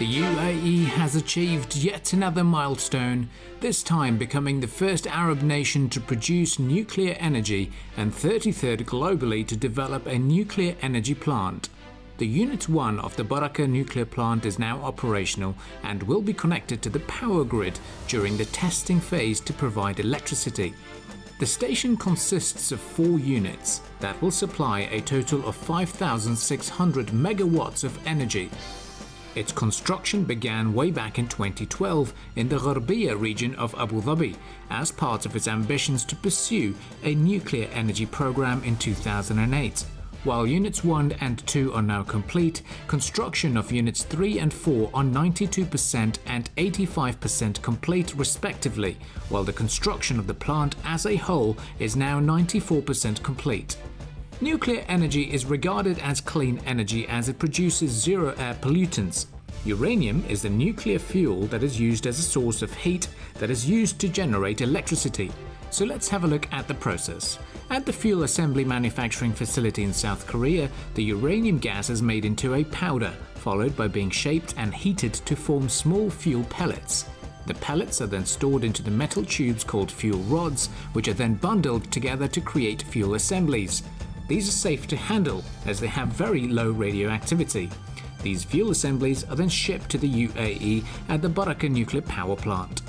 The UAE has achieved yet another milestone, this time becoming the first Arab nation to produce nuclear energy and 33rd globally to develop a nuclear energy plant. The Unit 1 of the Barakah nuclear plant is now operational and will be connected to the power grid during the testing phase to provide electricity. The station consists of four units that will supply a total of 5,600 megawatts of energy its construction began way back in 2012 in the Gharbiya region of Abu Dhabi as part of its ambitions to pursue a nuclear energy program in 2008. While Units 1 and 2 are now complete, construction of Units 3 and 4 are 92% and 85% complete respectively, while the construction of the plant as a whole is now 94% complete. Nuclear energy is regarded as clean energy as it produces zero air pollutants. Uranium is the nuclear fuel that is used as a source of heat that is used to generate electricity. So let's have a look at the process. At the fuel assembly manufacturing facility in South Korea, the uranium gas is made into a powder, followed by being shaped and heated to form small fuel pellets. The pellets are then stored into the metal tubes called fuel rods, which are then bundled together to create fuel assemblies. These are safe to handle as they have very low radioactivity. These fuel assemblies are then shipped to the UAE at the Barakah nuclear power plant.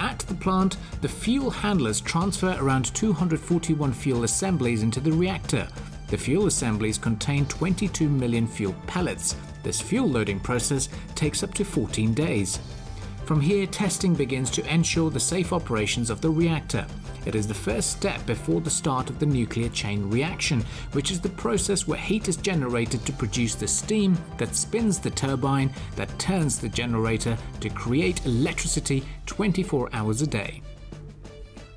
At the plant, the fuel handlers transfer around 241 fuel assemblies into the reactor. The fuel assemblies contain 22 million fuel pellets. This fuel loading process takes up to 14 days. From here, testing begins to ensure the safe operations of the reactor. It is the first step before the start of the nuclear chain reaction, which is the process where heat is generated to produce the steam that spins the turbine that turns the generator to create electricity 24 hours a day.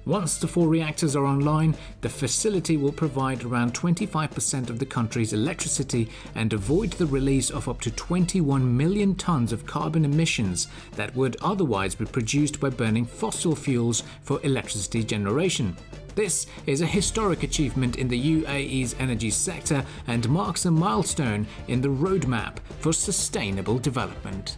Once the four reactors are online, the facility will provide around 25% of the country's electricity and avoid the release of up to 21 million tons of carbon emissions that would otherwise be produced by burning fossil fuels for electricity generation. This is a historic achievement in the UAE's energy sector and marks a milestone in the roadmap for sustainable development.